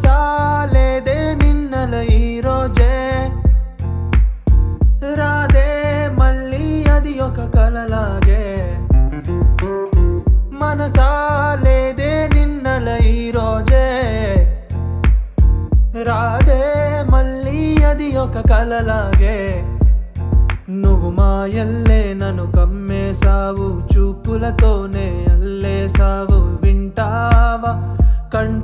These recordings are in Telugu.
మనసాలేదే నిన్నల ఈ రోజే రాదే మళ్ళీ అది ఒక కలలాగే మనసాలేదే నిన్నల ఈ రోజే రాదే మళ్ళీ అది ఒక కలలాగే నువ్వు మాయల్లే నన్ను కమ్మేశావు చూపులతోనే అల్లేసావు వింటావా? కంటావా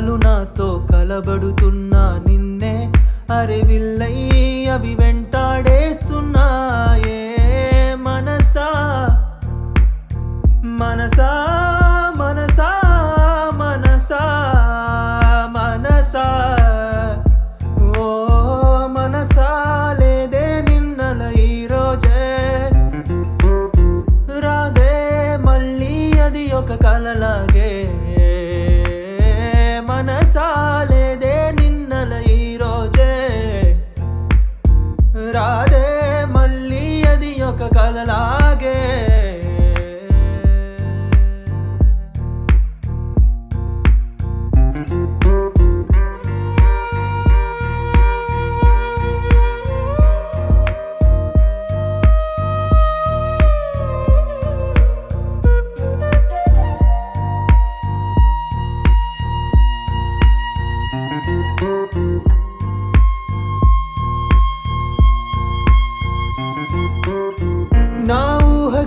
ఊహలు నాతో కలబడుతున్నా. నిన్నే అరివిల్లై అవి వెంటాడేస్తున్నాయే మనసా? మనసా? మనసా? మనసా? మనసా? ఓ మనసా? లేదే నిన్నల ఈ రోజే. రాదే మళ్ళీ అది ఒక కలలాగే. మనసా లేదే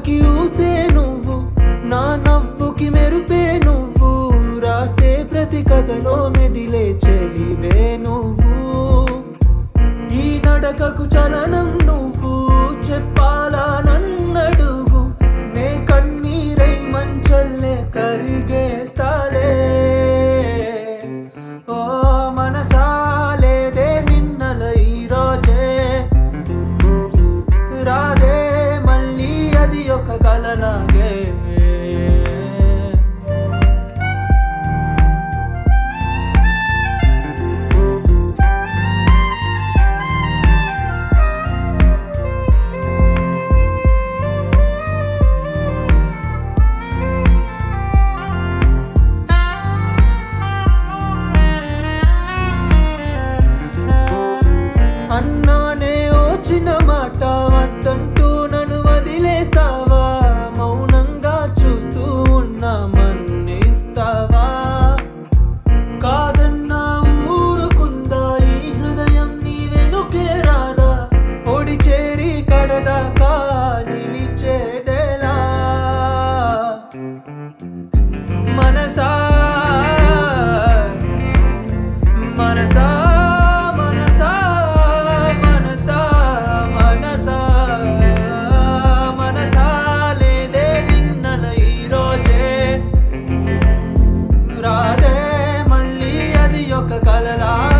ఊహకి ఊసే నువ్వు నా నవ్వుకి మెరుపే నువ్వు రాసే ప్రతి కథలో கலலா